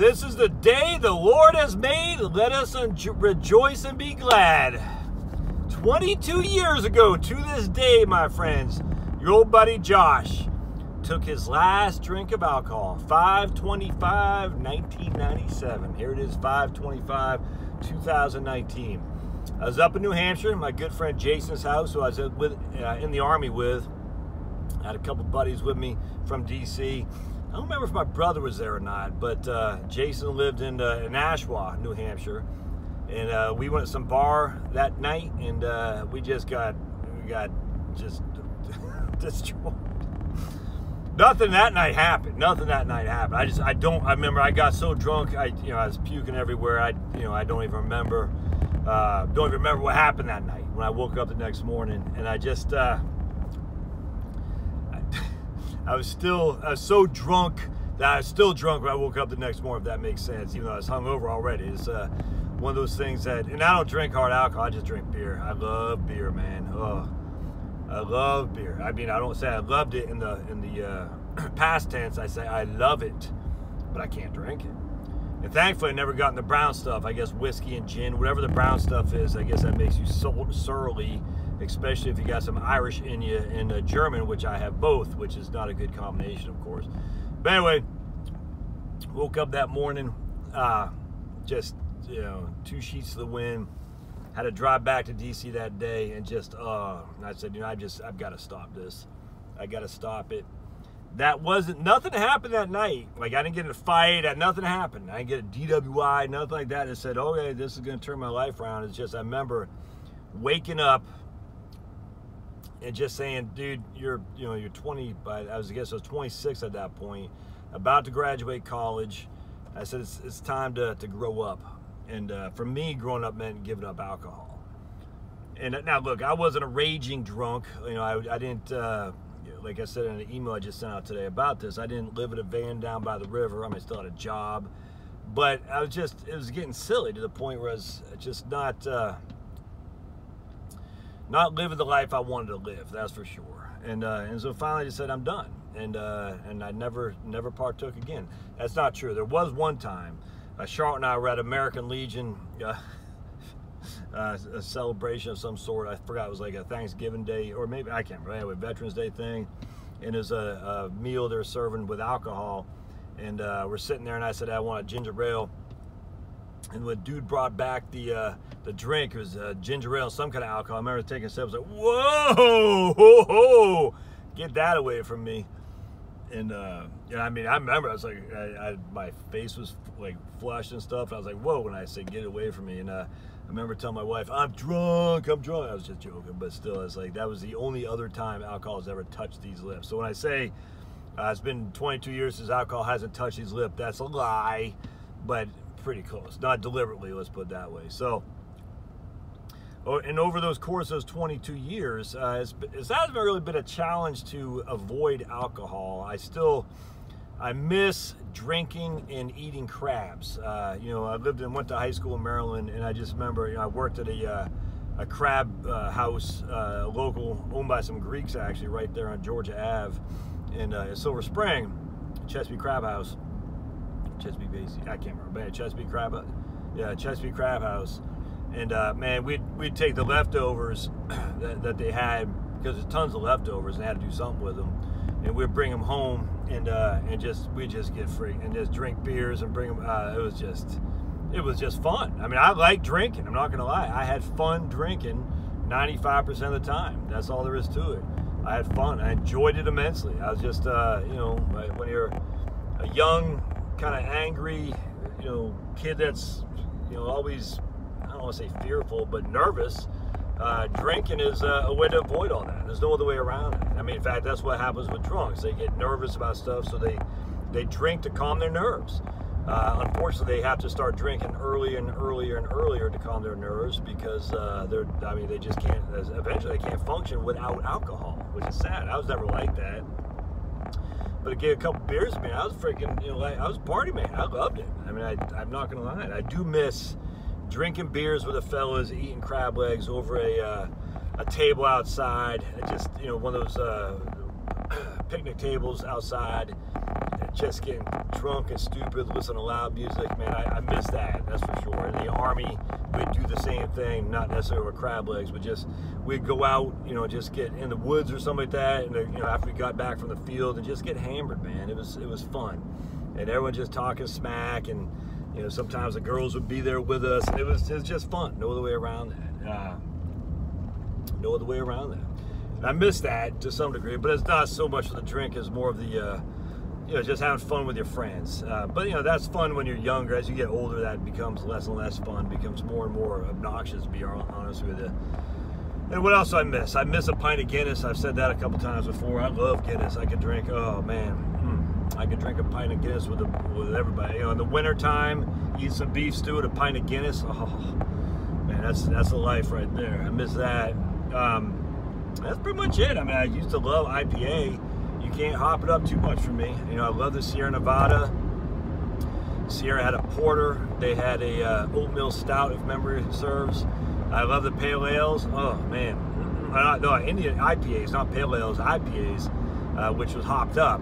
This is the day the Lord has made. Let us rejoice and be glad. 22 years ago to this day, my friends, your old buddy Josh took his last drink of alcohol 525 1997 here it is 525 2019 i was up in new hampshire my good friend jason's house who i was with uh, in the army with I had a couple buddies with me from dc I don't remember if my brother was there or not, but uh, Jason lived in, uh, in Nashua, New Hampshire, and uh, we went to some bar that night, and uh, we just got we got just destroyed. Nothing that night happened. Nothing that night happened. I just I don't. I remember I got so drunk. I you know I was puking everywhere. I you know I don't even remember. Uh, don't even remember what happened that night when I woke up the next morning, and I just. I was still I was so drunk that I was still drunk when I woke up the next morning, if that makes sense, even though I was hungover already. It's uh, one of those things that, and I don't drink hard alcohol, I just drink beer. I love beer, man. Oh, I love beer. I mean, I don't say I loved it in the in the uh, past tense. I say I love it, but I can't drink it. And thankfully, I never gotten the brown stuff. I guess whiskey and gin, whatever the brown stuff is, I guess that makes you so surly especially if you got some Irish in you and a German, which I have both, which is not a good combination, of course. But anyway, woke up that morning, uh, just, you know, two sheets of the wind. Had to drive back to DC that day and just, uh, I said, you know, I just, I've got to stop this. I got to stop it. That wasn't, nothing happened that night. Like, I didn't get in a fight, I, nothing happened. I didn't get a DWI, nothing like that. I said, okay, this is going to turn my life around. It's just, I remember waking up and just saying, dude, you're you know you're 20, but I was I guess I was 26 at that point, about to graduate college. I said it's it's time to to grow up, and uh, for me, growing up meant giving up alcohol. And now look, I wasn't a raging drunk. You know, I I didn't. Uh, like I said in an email I just sent out today about this, I didn't live in a van down by the river. I mean, still had a job, but I was just, it was getting silly to the point where I was just not, uh, not living the life I wanted to live. That's for sure. And uh, and so finally, I just said I'm done, and uh, and I never never partook again. That's not true. There was one time, uh, Charlotte and I were at American Legion. Uh, uh, a celebration of some sort. I forgot it was like a Thanksgiving Day, or maybe I can't remember. Anyway, Veterans Day thing, and was a, a meal they're serving with alcohol, and uh, we're sitting there, and I said I want a ginger ale, and when dude brought back the uh, the drink, it was uh, ginger ale, some kind of alcohol. I remember taking a sip. I was like, "Whoa, ho, ho, get that away from me!" And uh, yeah, I mean, I remember I was like, I, I, my face was like flushed and stuff. And I was like, "Whoa!" When I said "get away from me," and uh, I remember telling my wife, "I'm drunk, I'm drunk." I was just joking, but still, it's like that was the only other time alcohol has ever touched these lips. So when I say uh, it's been 22 years since alcohol hasn't touched these lips, that's a lie. But pretty close. Not deliberately, let's put it that way. So, and over those course those 22 years, uh, it's, it's hasn't really been a challenge to avoid alcohol. I still, I miss drinking and eating crabs. Uh, you know, I lived and went to high school in Maryland, and I just remember, you know, I worked at a, uh, a crab uh, house, uh, local, owned by some Greeks actually, right there on Georgia Ave in uh, Silver Spring, Chesapeake Crab House Chesapeake Bay. I can't remember. Man, Chesapeake Crab. Yeah, Chesapeake Crab House. And uh, man, we'd we'd take the leftovers that, that they had because there's tons of leftovers and had to do something with them. And we'd bring them home and uh, and just we just get free and just drink beers and bring them. Uh, it was just it was just fun. I mean, I like drinking. I'm not gonna lie. I had fun drinking 95% of the time. That's all there is to it. I had fun. I enjoyed it immensely. I was just, uh, you know, when you're a young kind of angry, you know, kid that's, you know, always, don't want to say fearful, but nervous, uh, drinking is a, a, way to avoid all that. There's no other way around it. I mean, in fact, that's what happens with drunks. They get nervous about stuff, so they, they drink to calm their nerves. Uh, unfortunately, they have to start drinking earlier and earlier and earlier to calm their nerves because uh, they're, I mean, they just can't, eventually they can't function without alcohol, which is sad. I was never like that. But gave a couple beers man. I was freaking, you know, like, I was party man. I loved it. I mean, I, I'm not gonna lie. I do miss drinking beers with the fellas, eating crab legs over a uh, a table outside. Just you know, one of those uh, picnic tables outside. just getting drunk and stupid, listening to loud music, man, I, I miss that, that's for sure. In the Army, we'd do the same thing, not necessarily with crab legs, but just, we'd go out, you know, just get in the woods or something like that, and, you know, after we got back from the field, and just get hammered, man. It was, it was fun. And everyone just talking smack, and, you know, sometimes the girls would be there with us. It was, it was just fun, no other way around that. Uh, no other way around that. And I miss that to some degree, but it's not so much of the drink as more of the, uh, you know, just having fun with your friends. Uh, but you know, that's fun when you're younger. As you get older, that becomes less and less fun. Becomes more and more obnoxious. To be honest with you. And what else I miss? I miss a pint of Guinness. I've said that a couple times before. I love Guinness. I could drink. Oh man, I could drink a pint of Guinness with a, with everybody. You know, in the wintertime, eat some beef stew with a pint of Guinness. Oh man, that's that's the life right there. I miss that. Um, that's pretty much it. I mean, I used to love IPA. You can't hop it up too much for me. You know, I love the Sierra Nevada. Sierra had a porter. They had a uh, oatmeal stout, if memory serves. I love the pale ales. Oh man, uh, no, Indian IPAs, not pale ales, IPAs, uh, which was hopped up.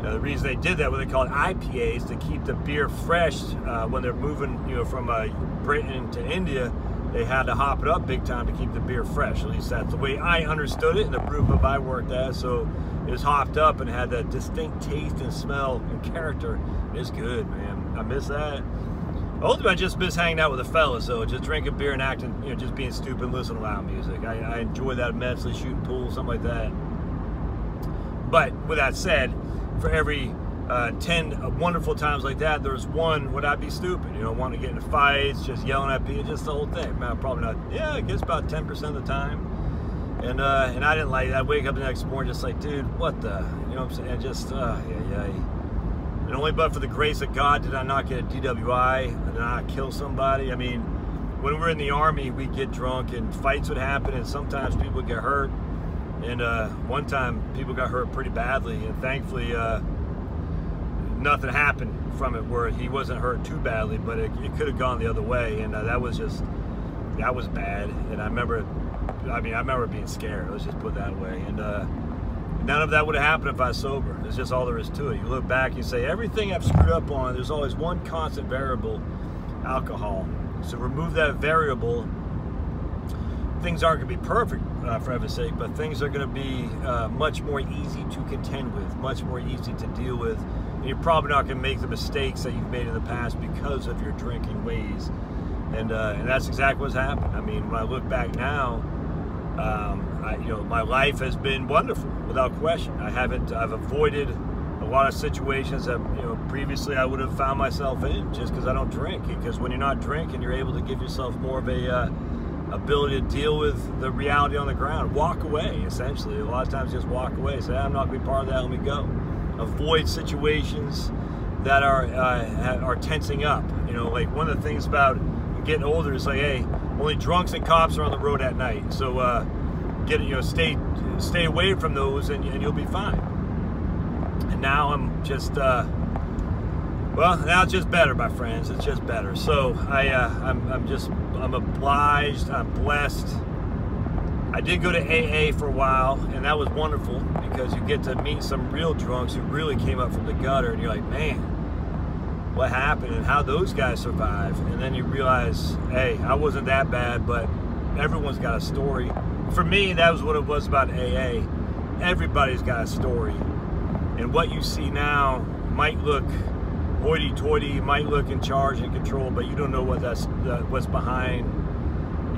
Uh, the reason they did that, what they call it IPAs, to keep the beer fresh uh, when they're moving, you know, from uh, Britain to India they had to hop it up big time to keep the beer fresh. At least that's the way I understood it in the brew pub I worked at. So it was hopped up and had that distinct taste and smell and character. It's good, man. I miss that. Ultimately, I just miss hanging out with the fellas, though. Just drinking beer and acting, you know, just being stupid and listening to loud music. I, I enjoy that immensely, shooting pool, something like that. But with that said, for every uh, 10 wonderful times like that, there's one, would I be stupid? You know, want to get into fights, just yelling at people, just the whole thing. Man, probably not, yeah, I guess about 10% of the time. And uh, and I didn't like that. I wake up the next morning just like, dude, what the, you know what I'm saying? And Just, uh, yeah, yeah. And only but for the grace of God did I not get a DWI, did I not kill somebody. I mean, when we were in the Army, we'd get drunk and fights would happen and sometimes people would get hurt. And uh, one time people got hurt pretty badly and thankfully, uh, nothing happened from it where he wasn't hurt too badly, but it, it could have gone the other way, and uh, that was just that was bad. And I remember, I mean, I remember being scared. Let's just put that way. And uh, none of that would have happened if I was sober. It's just all there is to it. You look back, you say everything I've screwed up on. There's always one constant variable: alcohol. So remove that variable. Things aren't to be perfect, uh, for heaven's sake, but things are going to be uh, much more easy to contend with, much more easy to deal with and you're probably not going to make the mistakes that you've made in the past because of your drinking ways. And, uh, and that's exactly what's happened. I mean, when I look back now, um, I, you know, my life has been wonderful without question. I haven't, I've avoided a lot of situations that, you know, previously I would have found myself in just because I don't drink. Because when you're not drinking, you're able to give yourself more of a, uh, ability to deal with the reality on the ground. Walk away, essentially. A lot of times just walk away. Say, I'm not going to be part of that, let me go avoid situations that are uh, are tensing up. You know, like one of the things about getting older is like, hey, only drunks and cops are on the road at night. So uh, get you know, stay stay away from those, and, and you'll be fine. And now I'm just. Uh, well, now it's just better, my friends. It's just better. So I, uh, I'm, I'm just, I'm obliged. I'm blessed I did go to AA for a while, and that was wonderful because you get to meet some real drunks who really came up from the gutter, and you're like, man, what happened and how those guys survive. And then you realize, hey, I wasn't that bad, but everyone's got a story. For me, that was what it was about AA. Everybody's got a story. And what you see now might look hoity-toity, might look in charge and control, but you don't know what that's what's behind.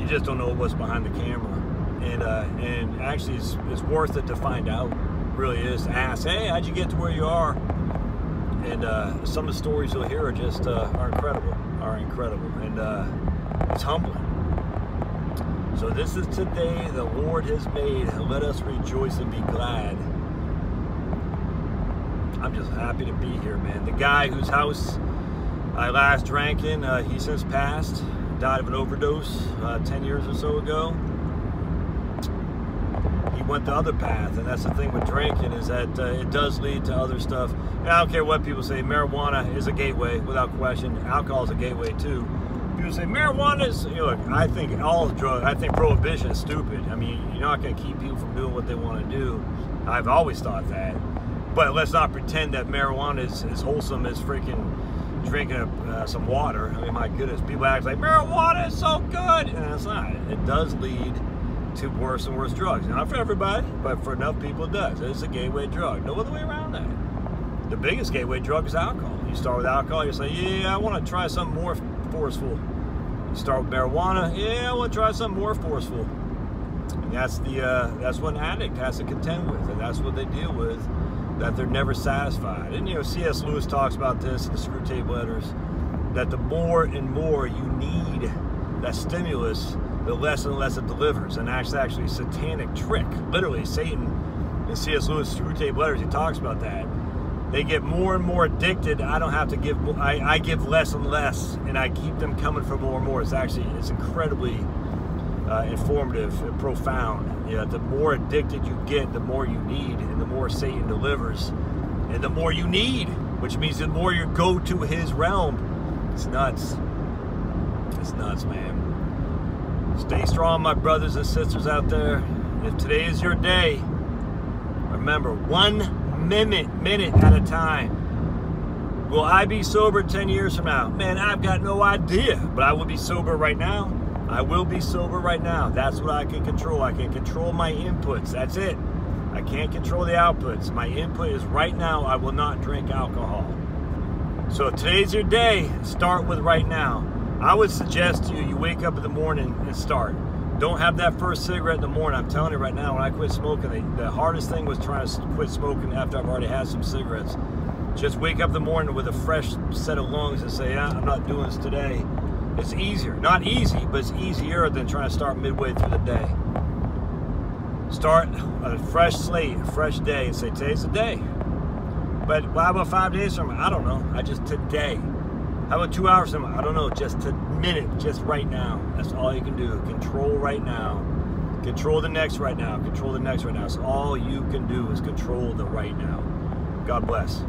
You just don't know what's behind the camera and uh, and actually it's, it's worth it to find out. It really is. Ask, hey, how'd you get to where you are? And uh, some of the stories you'll hear are just uh, are incredible, are incredible, and uh, it's humbling. So this is today the Lord has made. Let us rejoice and be glad. I'm just happy to be here, man. The guy whose house I last drank in, uh, he since passed, died of an overdose uh, 10 years or so ago He went the other path. And that's the thing with drinking is that uh, it does lead to other stuff. And I don't care what people say. Marijuana is a gateway, without question. Alcohol is a gateway too. People say marijuana is. You know, look, I think all drugs. I think prohibition is stupid. I mean, you're not going to keep people from doing what they want to do. I've always thought that. But let's not pretend that marijuana is as wholesome as freaking drinking uh, some water. I mean, my goodness, people act like marijuana is so good, and it's not. It does lead to worse and worse drugs. Not for everybody, but for enough people, it does. It's a gateway drug. No other way around that. The biggest gateway drug is alcohol. You start with alcohol, you say, yeah, I want to try something more forceful. You start with marijuana, yeah, I want to try something more forceful. And that's the uh, that's what an addict has to contend with, and that's what they deal with that they're never satisfied. And you know, C.S. Lewis talks about this in the Screwtape Letters, that the more and more you need that stimulus, the less and less it delivers. And that's actually a satanic trick. Literally, Satan in C.S. Lewis' Screwtape Letters, he talks about that. They get more and more addicted. I don't have to give. I, I give less and less, and I keep them coming for more and more. It's actually it's incredibly uh, informative and profound. Yeah, the more addicted you get, the more you need, and the more Satan delivers, and the more you need, which means the more you go to his realm. It's nuts. It's nuts, man. Stay strong, my brothers and sisters out there. If today is your day, remember one minute, minute at a time. Will I be sober 10 years from now? Man, I've got no idea, but I will be sober right now I will be sober right now. That's what I can control. I can control my inputs. That's it. I can't control the outputs. My input is right now, I will not drink alcohol. So today's your day. Start with right now. I would suggest to you, you wake up in the morning and start. Don't have that first cigarette in the morning. I'm telling you right now, when I quit smoking, the, the hardest thing was trying to quit smoking after I've already had some cigarettes. Just wake up in the morning with a fresh set of lungs and say, yeah, I'm not doing this today. It's easier. Not easy, but it's easier than trying to start midway through the day. Start a fresh slate, a fresh day, and say, today's the day. But how about five days from now? I don't know. I just today. How about two hours from now? I don't know. Just a minute, just right now. That's all you can do. Control right now. Control the next right now. Control the next right now. So all you can do is control the right now. God bless.